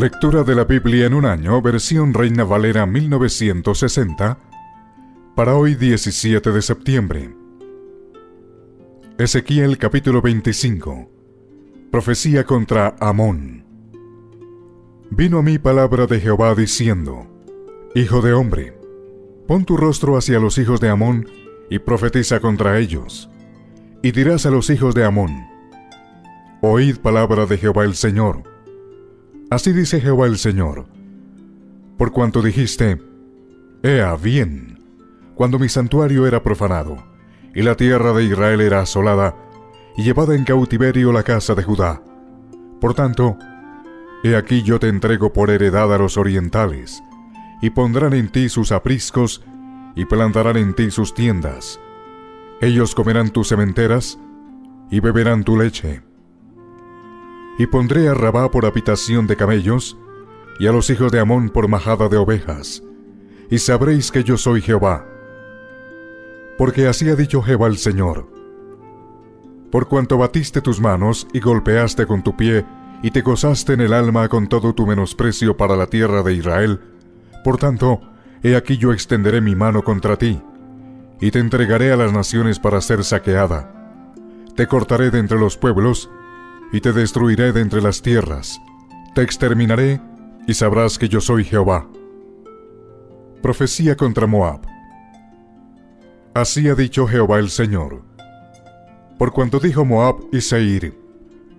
Lectura de la Biblia en un año, versión Reina Valera 1960, para hoy 17 de septiembre. Ezequiel capítulo 25. Profecía contra Amón. Vino a mí palabra de Jehová diciendo, Hijo de hombre, pon tu rostro hacia los hijos de Amón y profetiza contra ellos. Y dirás a los hijos de Amón, Oíd palabra de Jehová el Señor. Así dice Jehová el Señor. Por cuanto dijiste, Ea bien, cuando mi santuario era profanado, y la tierra de Israel era asolada, y llevada en cautiverio la casa de Judá. Por tanto, he aquí yo te entrego por heredad a los orientales, y pondrán en ti sus apriscos, y plantarán en ti sus tiendas. Ellos comerán tus sementeras, y beberán tu leche y pondré a Rabá por habitación de camellos, y a los hijos de Amón por majada de ovejas, y sabréis que yo soy Jehová. Porque así ha dicho Jehová el Señor. Por cuanto batiste tus manos y golpeaste con tu pie, y te gozaste en el alma con todo tu menosprecio para la tierra de Israel, por tanto, he aquí yo extenderé mi mano contra ti, y te entregaré a las naciones para ser saqueada. Te cortaré de entre los pueblos, y te destruiré de entre las tierras. Te exterminaré, y sabrás que yo soy Jehová. Profecía contra Moab. Así ha dicho Jehová el Señor. Por cuanto dijo Moab y Seir,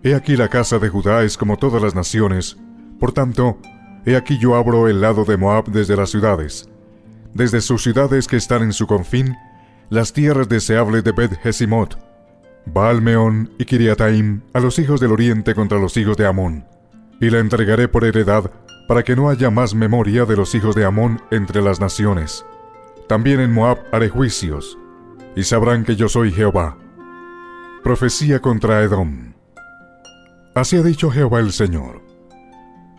He aquí la casa de Judá es como todas las naciones, por tanto, he aquí yo abro el lado de Moab desde las ciudades, desde sus ciudades que están en su confín, las tierras deseables de Bet Jesimot, Baalmeón y Kiriataim a los hijos del oriente contra los hijos de Amón, y la entregaré por heredad para que no haya más memoria de los hijos de Amón entre las naciones. También en Moab haré juicios, y sabrán que yo soy Jehová. Profecía contra Edom. Así ha dicho Jehová el Señor.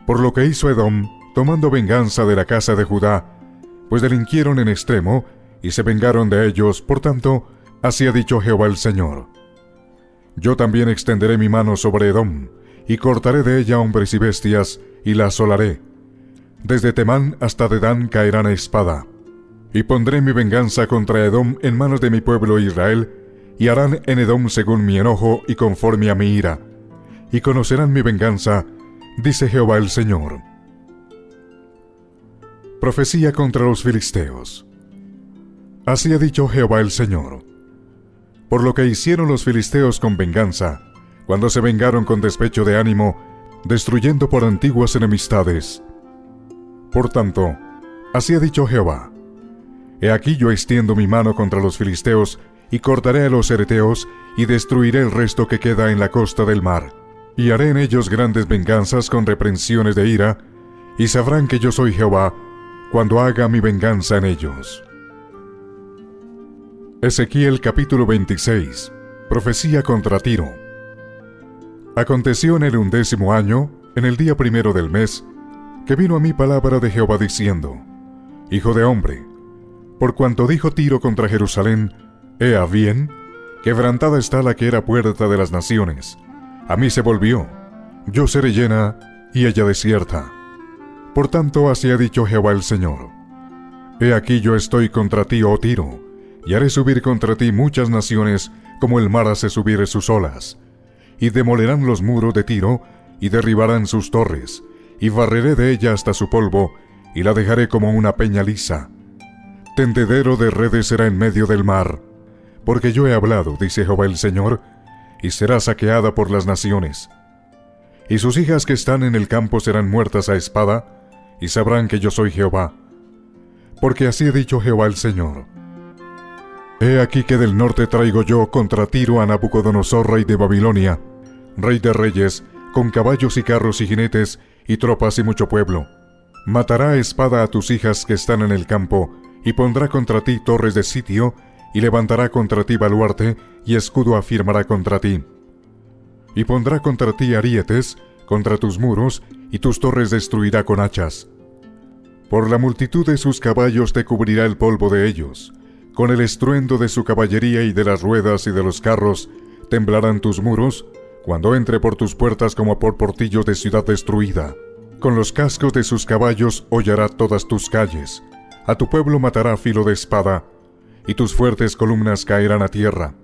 Por lo que hizo Edom, tomando venganza de la casa de Judá, pues delinquieron en extremo, y se vengaron de ellos, por tanto, así ha dicho Jehová el Señor yo también extenderé mi mano sobre Edom, y cortaré de ella hombres y bestias, y la asolaré. Desde Temán hasta Dedán caerán a espada. Y pondré mi venganza contra Edom en manos de mi pueblo Israel, y harán en Edom según mi enojo y conforme a mi ira. Y conocerán mi venganza, dice Jehová el Señor. Profecía contra los filisteos. Así ha dicho Jehová el Señor por lo que hicieron los filisteos con venganza, cuando se vengaron con despecho de ánimo, destruyendo por antiguas enemistades. Por tanto, así ha dicho Jehová, He aquí yo extiendo mi mano contra los filisteos, y cortaré a los ereteos, y destruiré el resto que queda en la costa del mar, y haré en ellos grandes venganzas con reprensiones de ira, y sabrán que yo soy Jehová, cuando haga mi venganza en ellos. Ezequiel capítulo 26 Profecía contra Tiro. Aconteció en el undécimo año, en el día primero del mes, que vino a mí palabra de Jehová diciendo, Hijo de hombre, por cuanto dijo Tiro contra Jerusalén, Ea bien, quebrantada está la que era puerta de las naciones, a mí se volvió, yo seré llena y ella desierta. Por tanto así ha dicho Jehová el Señor, He aquí yo estoy contra ti, oh Tiro, y haré subir contra ti muchas naciones como el mar hace subir sus olas, y demolerán los muros de Tiro, y derribarán sus torres, y barreré de ella hasta su polvo, y la dejaré como una peña lisa. Tendedero de redes será en medio del mar, porque yo he hablado, dice Jehová el Señor, y será saqueada por las naciones. Y sus hijas que están en el campo serán muertas a espada, y sabrán que yo soy Jehová. Porque así he dicho Jehová el Señor He aquí que del norte traigo yo contra Tiro a Nabucodonosor, rey de Babilonia, rey de reyes, con caballos y carros y jinetes, y tropas y mucho pueblo. Matará espada a tus hijas que están en el campo, y pondrá contra ti torres de sitio, y levantará contra ti baluarte, y escudo afirmará contra ti. Y pondrá contra ti arietes, contra tus muros, y tus torres destruirá con hachas. Por la multitud de sus caballos te cubrirá el polvo de ellos, con el estruendo de su caballería y de las ruedas y de los carros, temblarán tus muros, cuando entre por tus puertas como por portillos de ciudad destruida. Con los cascos de sus caballos hollará todas tus calles, a tu pueblo matará filo de espada, y tus fuertes columnas caerán a tierra,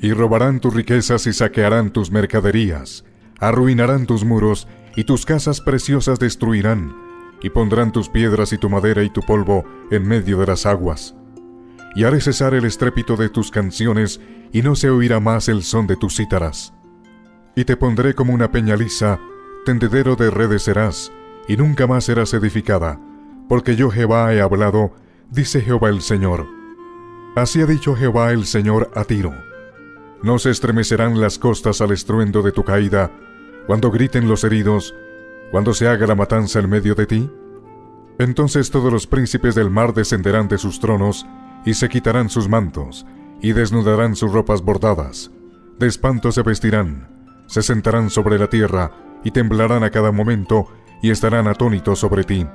y robarán tus riquezas y saquearán tus mercaderías, arruinarán tus muros, y tus casas preciosas destruirán, y pondrán tus piedras y tu madera y tu polvo en medio de las aguas. Y haré cesar el estrépito de tus canciones, y no se oirá más el son de tus cítaras. Y te pondré como una peña lisa, tendedero de redes serás, y nunca más serás edificada, porque yo Jehová he hablado, dice Jehová el Señor. Así ha dicho Jehová el Señor a Tiro. No se estremecerán las costas al estruendo de tu caída, cuando griten los heridos, cuando se haga la matanza en medio de ti. Entonces todos los príncipes del mar descenderán de sus tronos, y se quitarán sus mantos, y desnudarán sus ropas bordadas. De espanto se vestirán, se sentarán sobre la tierra, y temblarán a cada momento, y estarán atónitos sobre ti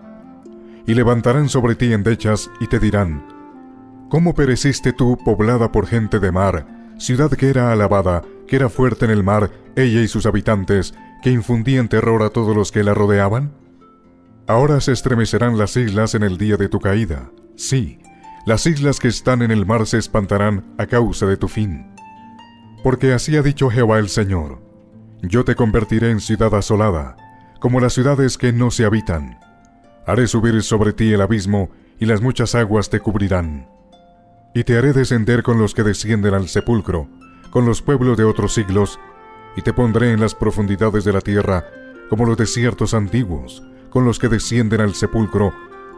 y levantarán sobre ti endechas y te dirán, ¿Cómo pereciste tú, poblada por gente de mar, ciudad que era alabada, que era fuerte en el mar, ella y sus habitantes, que infundían terror a todos los que la rodeaban? Ahora se estremecerán las islas en el día de tu caída. Sí, las islas que están en el mar se espantarán a causa de tu fin. Porque así ha dicho Jehová el Señor, yo te convertiré en ciudad asolada, como las ciudades que no se habitan, Haré subir sobre ti el abismo, y las muchas aguas te cubrirán. Y te haré descender con los que descienden al sepulcro, con los pueblos de otros siglos, y te pondré en las profundidades de la tierra, como los desiertos antiguos, con los que descienden al sepulcro,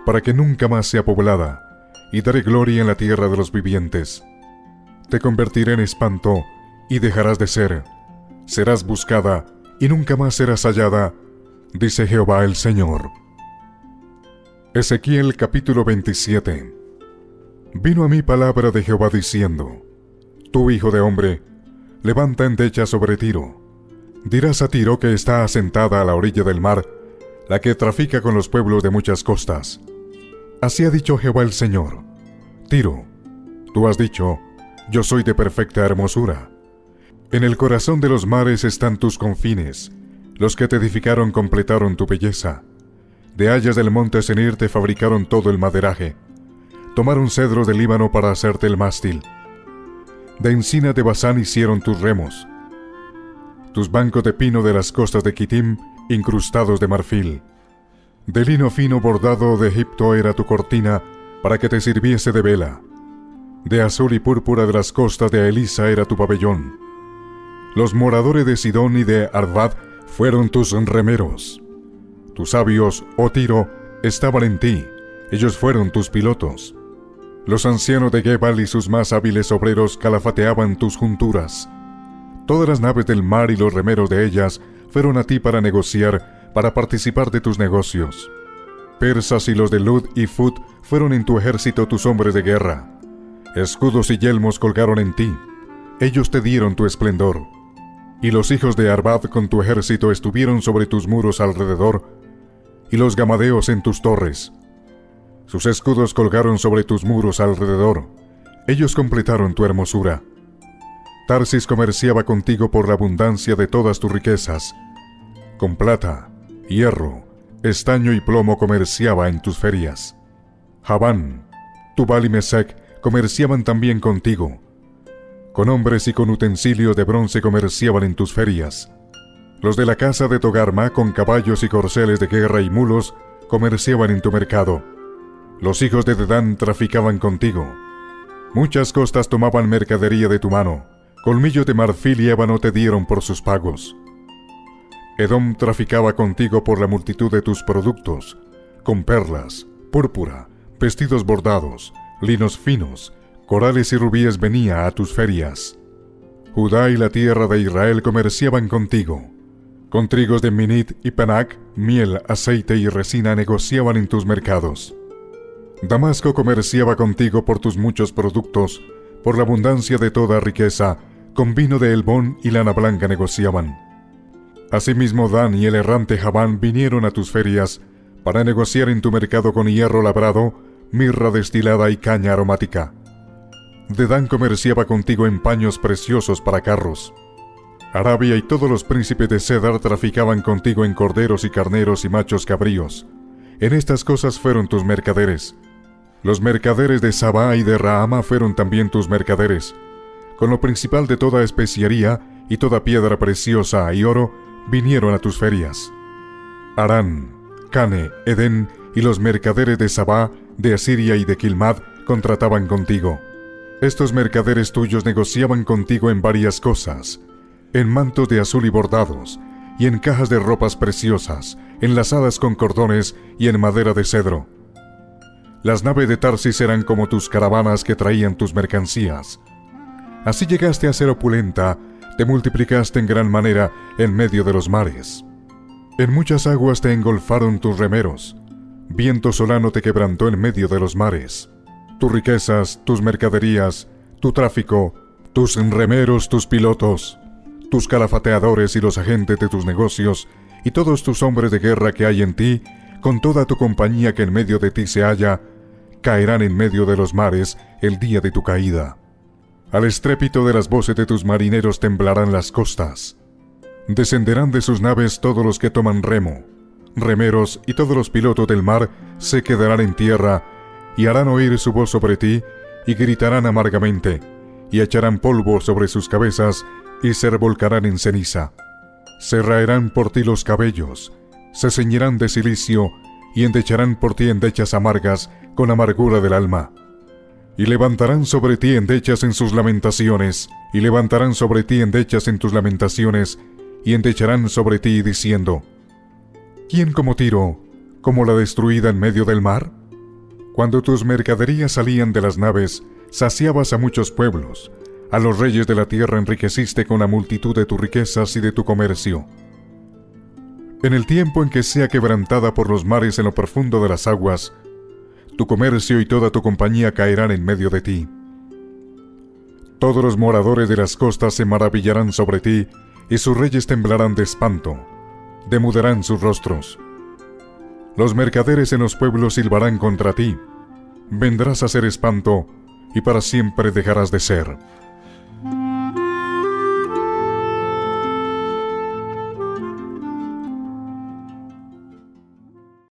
para que nunca más sea poblada, y daré gloria en la tierra de los vivientes. Te convertiré en espanto, y dejarás de ser. Serás buscada, y nunca más serás hallada, dice Jehová el Señor. Ezequiel capítulo 27 Vino a mí palabra de Jehová diciendo, Tú hijo de hombre, levanta endecha sobre Tiro. Dirás a Tiro que está asentada a la orilla del mar, la que trafica con los pueblos de muchas costas. Así ha dicho Jehová el Señor. Tiro, tú has dicho, yo soy de perfecta hermosura. En el corazón de los mares están tus confines, los que te edificaron completaron tu belleza. De hayas del monte Senir te fabricaron todo el maderaje. Tomaron cedros del Líbano para hacerte el mástil. De encina de Basán hicieron tus remos. Tus bancos de pino de las costas de Kitim, incrustados de marfil. De lino fino bordado de Egipto era tu cortina, para que te sirviese de vela. De azul y púrpura de las costas de Elisa era tu pabellón. Los moradores de Sidón y de Arvad fueron tus remeros. Tus sabios, oh Tiro, estaban en ti, ellos fueron tus pilotos. Los ancianos de Gebal y sus más hábiles obreros calafateaban tus junturas. Todas las naves del mar y los remeros de ellas fueron a ti para negociar, para participar de tus negocios. Persas y los de Lud y Fut fueron en tu ejército tus hombres de guerra. Escudos y yelmos colgaron en ti. Ellos te dieron tu esplendor. Y los hijos de Arbad con tu ejército estuvieron sobre tus muros alrededor, y los gamadeos en tus torres. Sus escudos colgaron sobre tus muros alrededor. Ellos completaron tu hermosura. Tarsis comerciaba contigo por la abundancia de todas tus riquezas. Con plata, hierro, estaño y plomo comerciaba en tus ferias. Javán, Tubal y Mesec comerciaban también contigo. Con hombres y con utensilios de bronce comerciaban en tus ferias. Los de la casa de Togarma, con caballos y corceles de guerra y mulos, comerciaban en tu mercado. Los hijos de Dedán traficaban contigo. Muchas costas tomaban mercadería de tu mano. Colmillos de marfil y ébano te dieron por sus pagos. Edom traficaba contigo por la multitud de tus productos, con perlas, púrpura, vestidos bordados, linos finos, corales y rubíes venía a tus ferias. Judá y la tierra de Israel comerciaban contigo. Con trigos de Minit y Panac, miel, aceite y resina negociaban en tus mercados. Damasco comerciaba contigo por tus muchos productos, por la abundancia de toda riqueza, con vino de Elbón y lana blanca negociaban. Asimismo Dan y el errante Javán vinieron a tus ferias para negociar en tu mercado con hierro labrado, mirra destilada y caña aromática. Dan comerciaba contigo en paños preciosos para carros. Arabia y todos los príncipes de Cedar traficaban contigo en corderos y carneros y machos cabríos. En estas cosas fueron tus mercaderes. Los mercaderes de Sabá y de Rahama fueron también tus mercaderes. Con lo principal de toda especiería y toda piedra preciosa y oro vinieron a tus ferias. Arán, Cane, Edén y los mercaderes de Sabá, de Asiria y de Kilmad contrataban contigo. Estos mercaderes tuyos negociaban contigo en varias cosas, en mantos de azul y bordados, y en cajas de ropas preciosas, enlazadas con cordones y en madera de cedro. Las naves de Tarsis eran como tus caravanas que traían tus mercancías. Así llegaste a ser opulenta, te multiplicaste en gran manera en medio de los mares. En muchas aguas te engolfaron tus remeros, viento solano te quebrantó en medio de los mares. Tus riquezas, tus mercaderías, tu tráfico, tus remeros, tus pilotos, tus calafateadores y los agentes de tus negocios, y todos tus hombres de guerra que hay en ti, con toda tu compañía que en medio de ti se halla, caerán en medio de los mares el día de tu caída. Al estrépito de las voces de tus marineros temblarán las costas. Descenderán de sus naves todos los que toman remo. Remeros y todos los pilotos del mar se quedarán en tierra y harán oír su voz sobre ti y gritarán amargamente y echarán polvo sobre sus cabezas y se revolcarán en ceniza. Se raerán por ti los cabellos, se ceñirán de silicio y endecharán por ti endechas amargas con amargura del alma. Y levantarán sobre ti endechas en sus lamentaciones, y levantarán sobre ti endechas en tus lamentaciones, y endecharán sobre ti diciendo, ¿Quién como Tiro, como la destruida en medio del mar? Cuando tus mercaderías salían de las naves, saciabas a muchos pueblos, a los reyes de la tierra enriqueciste con la multitud de tus riquezas y de tu comercio. En el tiempo en que sea quebrantada por los mares en lo profundo de las aguas, tu comercio y toda tu compañía caerán en medio de ti. Todos los moradores de las costas se maravillarán sobre ti, y sus reyes temblarán de espanto, demudarán sus rostros. Los mercaderes en los pueblos silbarán contra ti, vendrás a ser espanto, y para siempre dejarás de ser.